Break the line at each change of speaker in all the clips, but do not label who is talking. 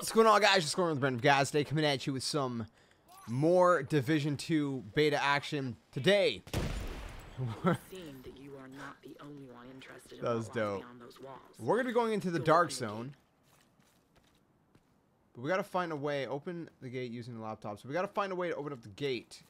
What's going on, guys? Just going with of Guys today, coming at you with some more Division 2 beta action today.
Seeing that you are not the only one interested in
That was dope.
beyond those walls.
We're gonna be going into the Dark Zone, but we gotta find a way. Open the gate using the laptop. So we gotta find a way to open up the gate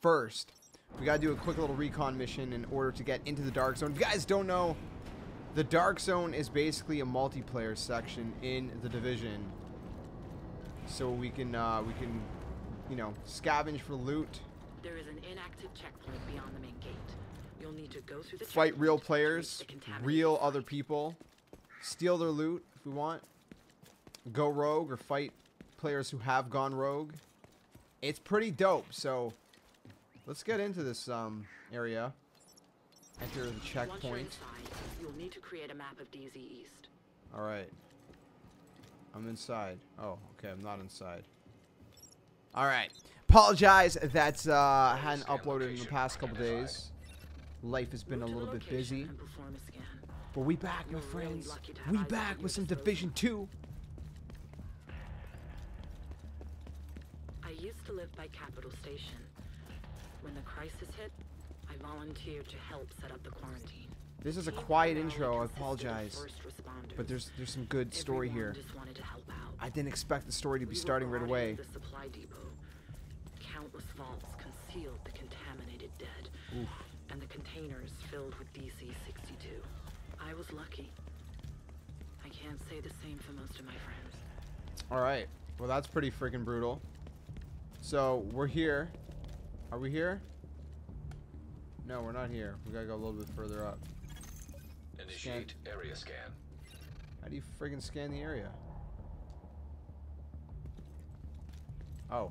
first. We gotta do a quick little recon mission in order to get into the Dark Zone. If you guys don't know, the Dark Zone is basically a multiplayer section in the Division. So we can uh, we can, you know, scavenge for loot,
There is an inactive checkpoint beyond the main gate. You'll need to go through the
fight real players, real other people, steal their loot if we want, go rogue or fight players who have gone rogue. It's pretty dope. So let's get into this um, area. Enter the
Once you're
checkpoint.
inside, you'll need to create a map of DZ East.
All right. I'm inside. Oh, okay. I'm not inside. All right. Apologize that uh, I hadn't uploaded in the past couple days. Life has been a
Move to the
little bit busy.
and perform a scan.
But we back, my friends.
lucky to have
We back with some. Division 2.
I used to live by Capital Station. When the crisis hit, I volunteered to help set up the quarantine.
This is a quiet intro, I apologize. But there's there's some good story here.
Just wanted to help out.
I didn't expect the story to be starting right away.
into The supply depot. Countless vaults concealed the contaminated dead,
Oof.
and the containers filled with DC-62. I was lucky. I can't say the same for most of my friends.
All right. Well, that's pretty freaking brutal. So, we're here. Are we here? No, we're not here. We gotta go a little bit further up.
Initiate area scan.
How do you friggin' scan the area? Oh.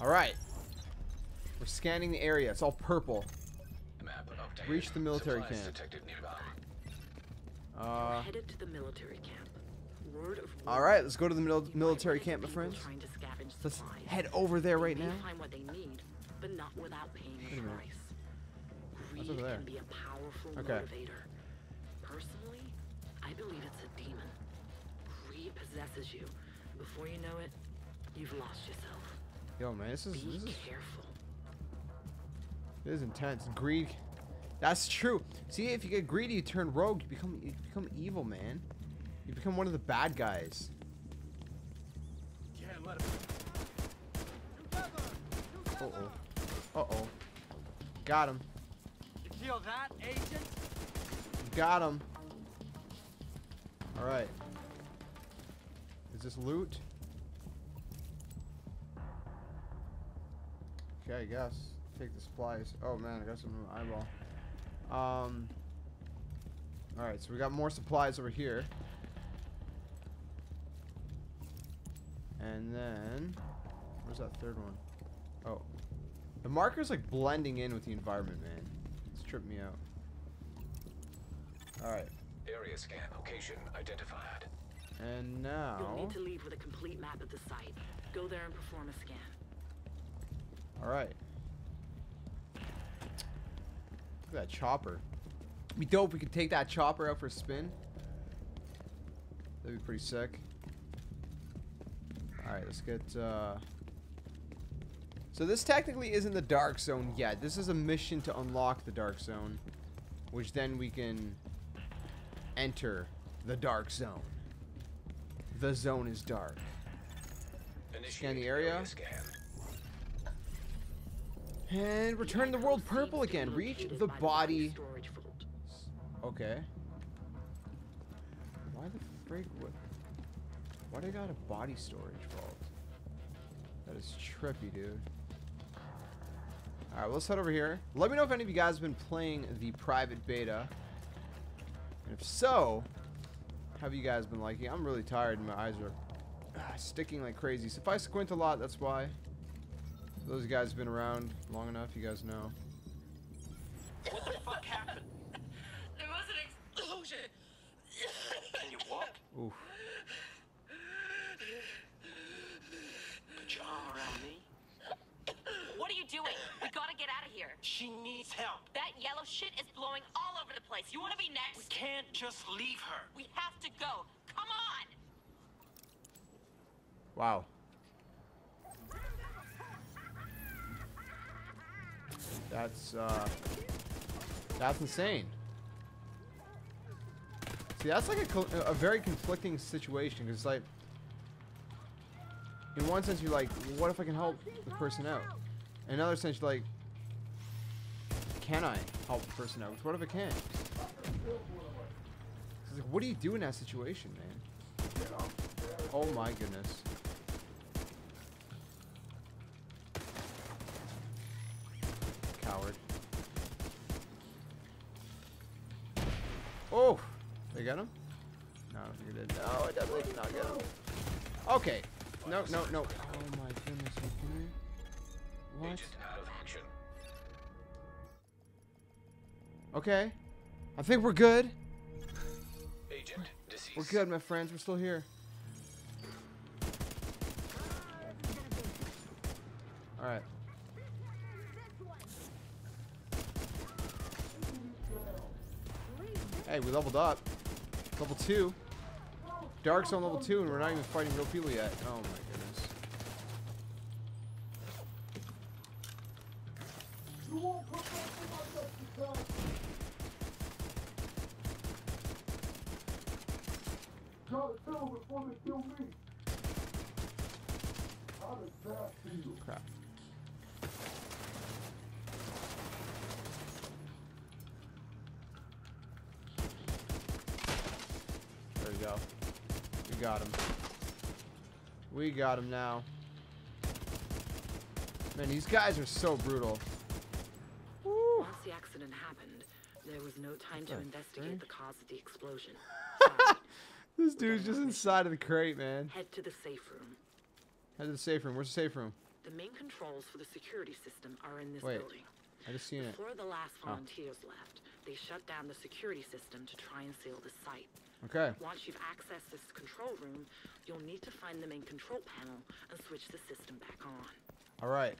Alright. We're scanning the area. It's all purple.
Map updated.
Reach the military
Supplies
camp.
detected nearby.
Uh,
We're headed to the military camp. Word of
Alright, let's go to the mil- military camp, my friends.
to
Let's
supplies.
head over there right now.
find what they need, but not without paying
a
a price. Greed
over there?
can be a powerful
Okay.
motivator. Personally, I believe it's a demon. Repossesses you. Before you know it, you've lost yourself.
Yo, man, this is
Be
this is
careful.
This is intense. Greed. That's true. See, if you get greedy, you turn rogue. You become you become evil, man. You become one of the bad guys. Can't let him. Uh oh. Uh oh. Got him.
You feel that, agent?
Got him. All right. Is this loot? Okay, I guess. Take the supplies. Oh man, I got some eyeball. Um. All right, so we got more supplies over here. And then, where's that third one? Oh, the marker's like blending in with the environment, man. It's tripping me out. All right,
Area scan location identified.
and now.
You'll need to leave with a complete map of the site. Go there and perform a scan.
All right. Look at that chopper. Be dope if we could take that chopper out for a spin. That'd be pretty sick. All right, let's get. Uh... So this technically isn't the dark zone yet. This is a mission to unlock the dark zone, which then we can enter the dark zone. The zone is dark.
Initiate scan
the area.
scan.
And return the world purple again. Reach the body. Okay. Why the frig? What? Why do I got a body storage vault? That is trippy, dude. Alright, let's head over here. Let me know if any of you guys have been playing the private beta. And if so, have you guys been liking? I'm really tired and my eyes are ah, sticking like crazy. So if I squint a lot, that's why. Those guys have been around long enough, you guys know.
What the fuck happened?
There was an explosion.
Can you walk?
Oof.
Put your arm around me.
What are you doing? We gotta get out of here.
She needs help.
That yellow shit is blowing all over the place. You wanna be next?
We can't just leave her.
We have to go. Come on.
Wow. That's, uh... That's insane. See, that's like a, a very conflicting situation, because, like... In one sense, you're like, what if I can help the person out? In another sense, you're like, can I help the person out? What if I can't? Like, what do you do in that situation, man? Oh my goodness. Coward. Oh! They got him? No, I don't think it did. No, it definitely did not get him. Okay. No, no, no. Oh my goodness, are you kidding me? What? Okay. I think we're good.
Agent deceased.
We're good, my friends. We're still here. Alright. Hey, we leveled up. Level 2. Dark Zone level 2, and we're not even fighting real people yet. Oh my goodness. Crap. There we go. We got him. We got him now. Man, these guys are so brutal. Woo.
Once the accident happened, there was no time to investigate
frick?
the cause of the explosion.
This dude's just inside of the crate, man.
Head to the safe room.
Head to the safe room. Where's the safe room?
The main controls for the security system are in this
Wait.
building.
I just seen it.
Before the last
Oh.
volunteers left, they shut down the security system to try and seal the site.
Okay.
Once you've accessed this control room, you'll need to find the main control panel and switch the system back on.
All right.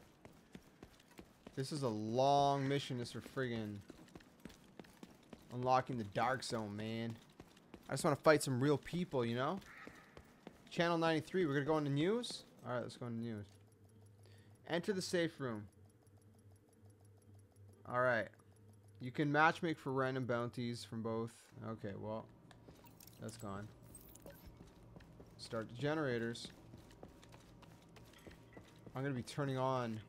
This is a long mission just for friggin' unlocking the dark zone, man. I just want to fight some real people, you know? Channel 93, we're going to go into news? All right, let's go into news. Enter the safe room. All right. You can matchmake for random bounties from both. Okay, well, that's gone. Start the generators. I'm going to be turning on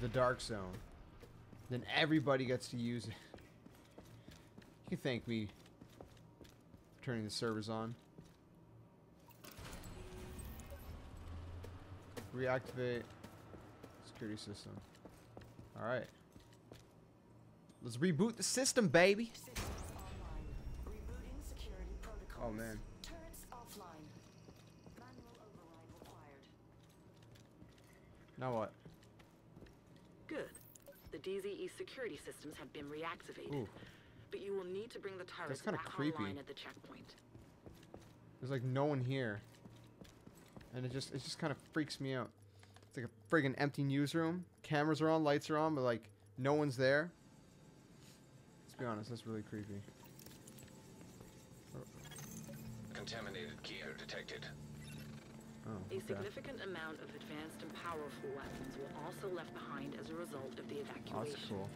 the dark zone. Then everybody gets to use it. You can thank me for turning the servers on. Reactivate security system. Alright. Let's reboot the system, baby.
Systems online. Rebooting security protocols.
Oh, man.
Turrets offline. Manual override required.
Now what?
Good. The DZE security systems have been reactivated.
Ooh.
But you will need to bring the turrets
kinda
back
creepy.
online at the checkpoint.
There's like no one here. And it just it just kind of freaks me out. It's like a friggin' empty newsroom. Cameras are on, lights are on, but like no one's there. Let's be honest, that's really creepy.
Contaminated gear detected.
Oh,
A significant amount of advanced and powerful weapons were also left behind as a result of the
Oh,
evacuation.
that's cool.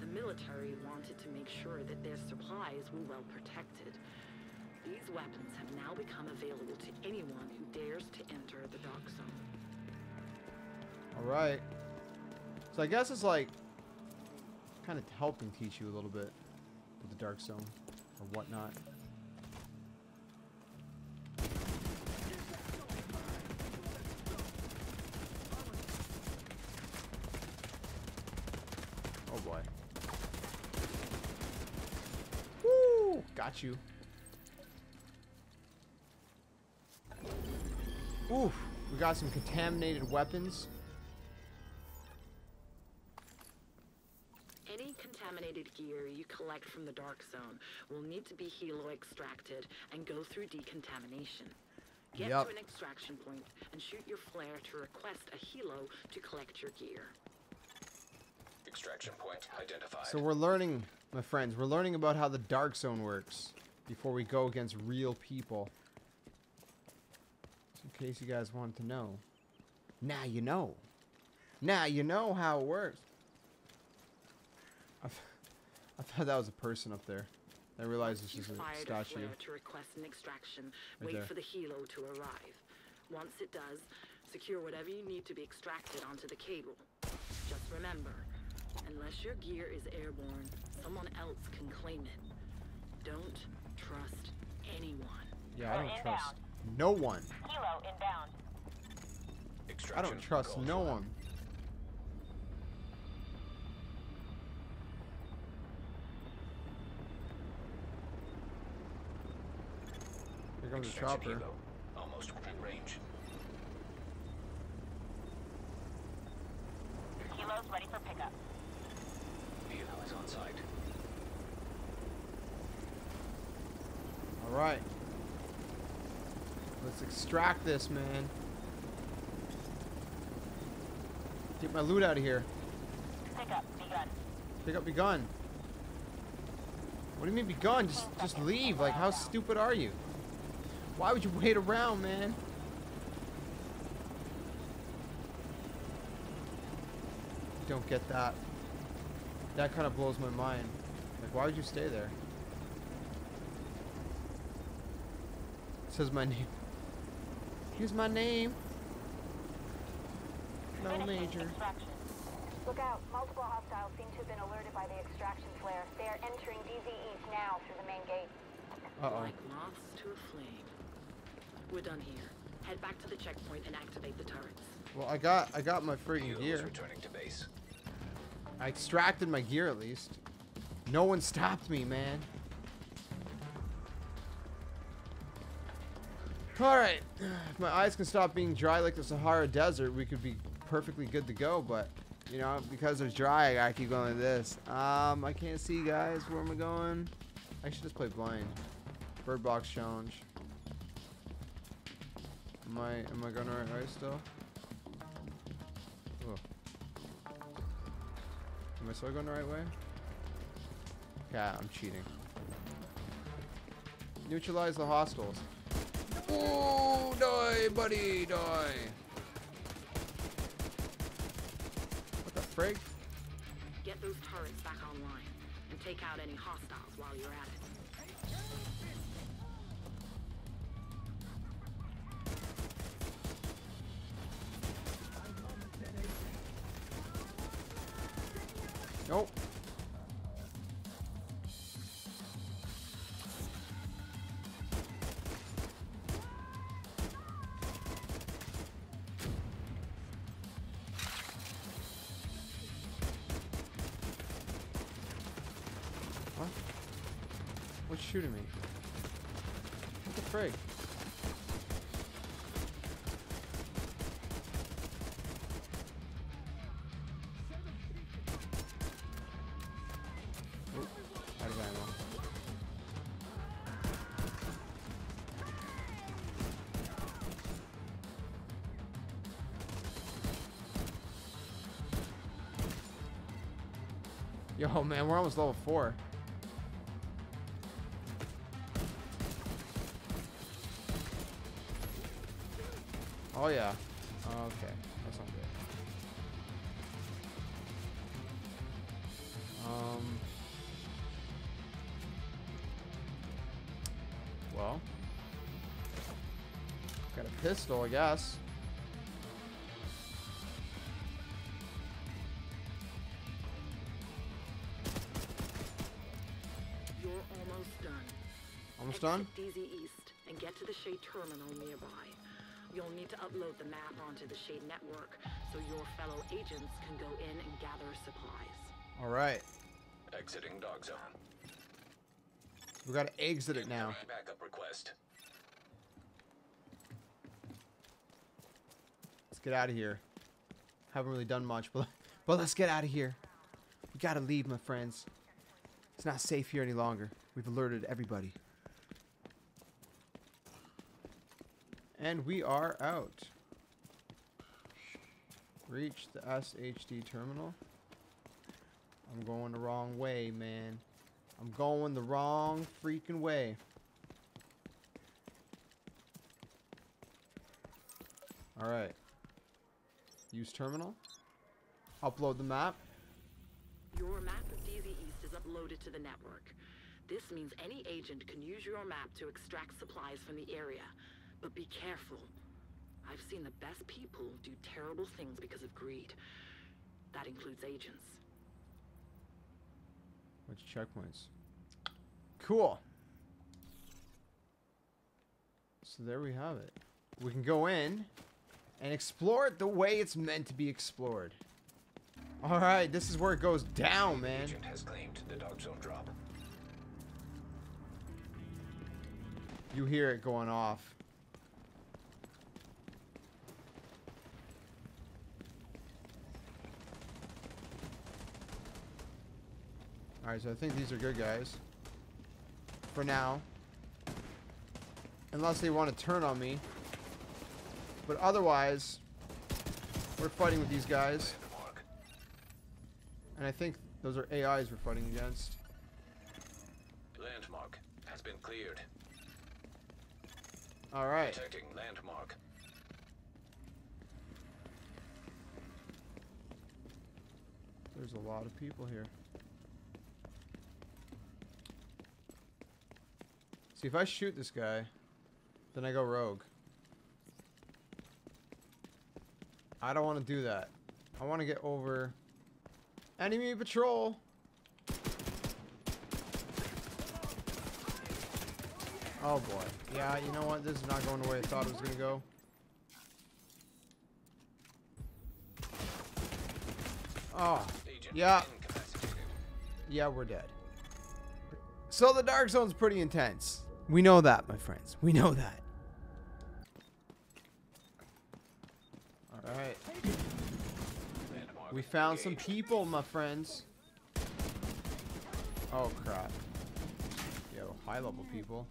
The military wanted to make sure that their supplies were well protected. These weapons have now become available to anyone who dares to enter the Dark Zone.
Alright. So I guess it's like kind of helping teach you a little bit with the dark zone or whatnot. Oh boy. Woo! Got you. Oof. We got some contaminated weapons.
Any contaminated gear you collect from the Dark Zone will need to be helo extracted and go through decontamination. Get
Yup.
to an extraction point and shoot your flare to request a helo to collect your gear.
Extraction point identified.
So we're learning, my friends, we're learning about how the dark zone works before we go against real people. In case you guys wanted to know. Now you know. Now you know how it works. I, th- I thought that was a person up there. I realized it's
You
just a statue.
flare to request an extraction.
Right
Wait
there.
for the helo to arrive. Once it does, secure whatever you need to be extracted onto the cable. Just remember, unless your gear is airborne, someone else can claim it. Don't trust anyone.
Yeah, I don't
inbound.
trust no one.
Helo inbound.
I don't trust
called
no
for.
one. Here comes the
Extraction
chopper.
helo. Almost within range.
Helo's ready for pickup.
Vehicle is on site.
All right. Let's extract this, man. Get my loot out of here.
Pick Pickup begun.
Pick up your gun. What do you mean be gone? Just just leave. Like how stupid are you? Why would you wait around, man? Don't get that. That kind of blows my mind. Like why would you stay there? It says my name. Here's my name. No major.
Extraction.
Look out. Multiple hostiles seem to have been alerted by the extraction flare. They are entering DZ East now through the main gate.
Uh oh.
Like moths to a flame. We're done here. Head back to the checkpoint and activate the turrets.
Well, I got I got my friggin'
Helo is
gear.
returning to base.
I extracted my gear at least. No one stopped me, man. Alright. If my eyes can stop being dry like the Sahara Desert, we could be perfectly good to go, but you know, because it's dry, I gotta keep going like this. Um, I can't see guys. Where am I going? I should just play blind. Bird box challenge. Am I am I going the right way still? Am I still going the right way? Yeah, I'm cheating. Neutralize the hostiles. Ooh, die, buddy, die. What the frig?
Get those turrets back online and take out any hostiles while you're at it.
Nope. What? What's shooting me? What the frig? Yo, man, we're almost level four. Oh yeah. Okay, that's not good. Um. Well. Got a pistol, I guess.
Almost Exit? DZ East and get to the SHD terminal nearby. You'll need to upload the map onto the SHD network so your fellow agents can go in and gather supplies.
Alright.
Exiting dark zone.
We gotta exit it now.
Backup request.
Let's get out of here. Haven't really done much, but but let's get out of here. We gotta leave, my friends. It's not safe here any longer. We've alerted everybody. And we are out. Reach the SHD terminal. I'm going the wrong way, man. I'm going the wrong freaking way. All right. Use terminal. Upload the map.
Your map of DZ East is uploaded to the network. This means any agent can use your map to extract supplies from the area. But be careful. I've seen the best people do terrible things because of greed. That includes agents.
Which checkpoints? Cool. So there we have it. We can go in and explore it the way it's meant to be explored. All right, this is where it goes down, man.
Agent has claimed the dark zone drop.
You hear it going off. Alright, so I think these are good guys. For now. Unless they want to turn on me. But otherwise, we're fighting with these guys. And I think those are AIs we're fighting against.
Landmark has been cleared.
Alright.
Detecting landmark.
There's a lot of people here. See, if I shoot this guy, then I go rogue. I don't want to do that. I want to get over enemy patrol. Oh boy. Yeah, you know what? This is not going the way I thought it was going to go. Oh, Yeah. yeah, we're dead. So the Dark Zone's pretty intense. We know that, my friends. We know that. Alright. We found some people, my friends. Oh, crap. Yo, high level people.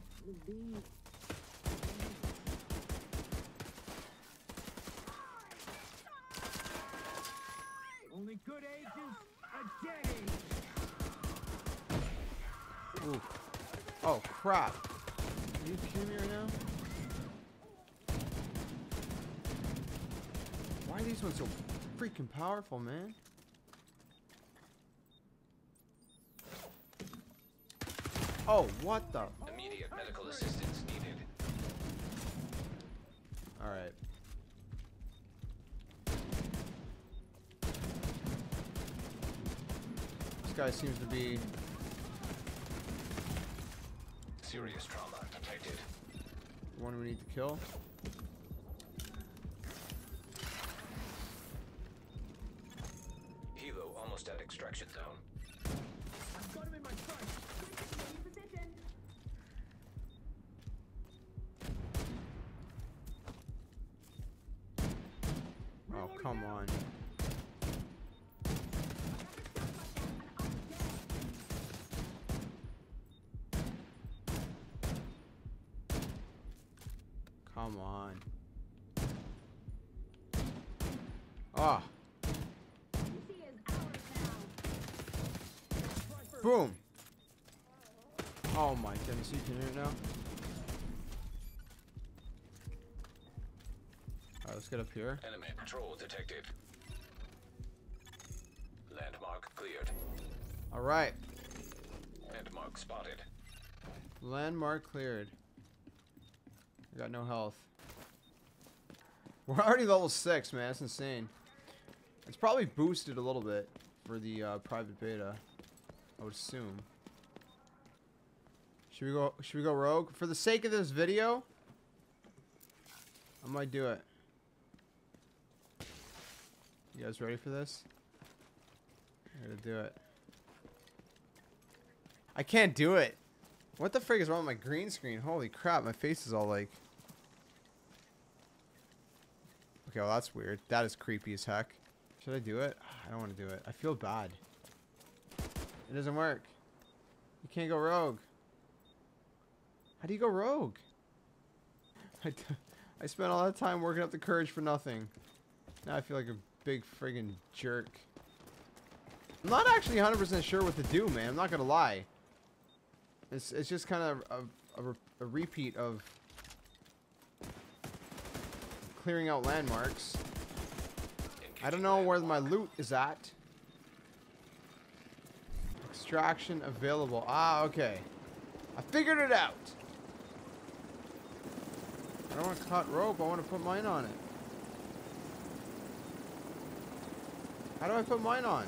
Only good agents a day.
Ooh. Oh, crap. Are you kidding me right now? Why are these ones so freaking powerful, man? Oh, what the?
Immediate medical assistance needed.
Alright. This guy seems to be...
Serious trauma
one we need to kill. Come on. Ah. Boom. Oh my goodness, you can hear it now? Alright, let's get up here.
Enemy patrol detected. Landmark cleared.
Alright.
Landmark spotted.
Landmark cleared. I got no health. We're already level 6, man. That's insane. It's probably boosted a little bit for the uh, private beta. I would assume. Should we go should we go rogue? For the sake of this video, I might do it. You guys ready for this? I gotta do it. I can't do it. What the frig is wrong with my green screen? Holy crap, my face is all like... Okay, that's weird. That is creepy as heck. Should I do it? I don't want to do it. I feel bad. It doesn't work. You can't go rogue. How do you go rogue? I, I spent all that time working up the courage for nothing. Now I feel like a big friggin' jerk. I'm not actually 100% sure what to do, man. I'm not gonna lie. It's, it's just kind of a, a, a repeat of clearing out landmarks. I don't know where my loot is at. Extraction available. Ah, okay. I figured it out. I don't want to cut rope. I want to put mine on it. How do I put mine on?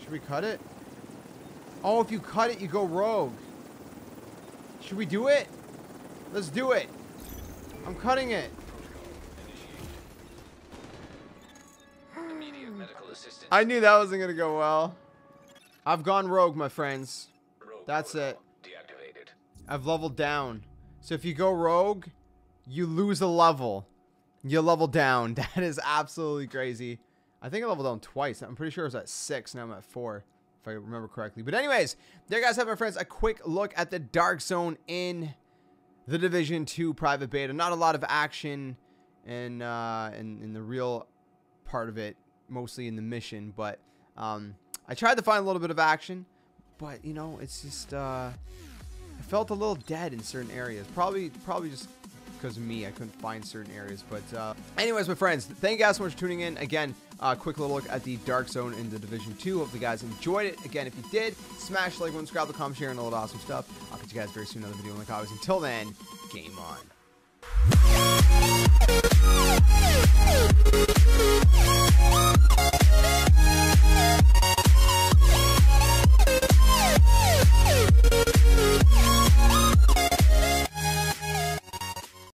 Should we cut it? Oh, if you cut it, you go rogue. Should we do it? Let's do it. I'm cutting it. I knew that wasn't going to go well. I've gone rogue, my friends. That's it. I've leveled down. So if you go rogue, you lose a level. You level down. That is absolutely crazy. I think I leveled down twice. I'm pretty sure I was at six. Now I'm at four, if I remember correctly. But anyways, there guys have, my friends, a quick look at the Dark Zone in the Division 2 private beta. Not a lot of action in, uh, in, in the real part of it, mostly in the mission. But um, I tried to find a little bit of action. But, you know, it's just... Uh, I felt a little dead in certain areas. Probably, probably just because of me. I couldn't find certain areas. But, uh, anyways, my friends, thank you guys so much for tuning in. Again, uh, quick little look at the Dark Zone in the Division 2. Hope you guys enjoyed it. Again, if you did, smash like button, subscribe, the comment, share, and all that awesome stuff. I'll catch you guys very soon another video in the comments. Until then, game on.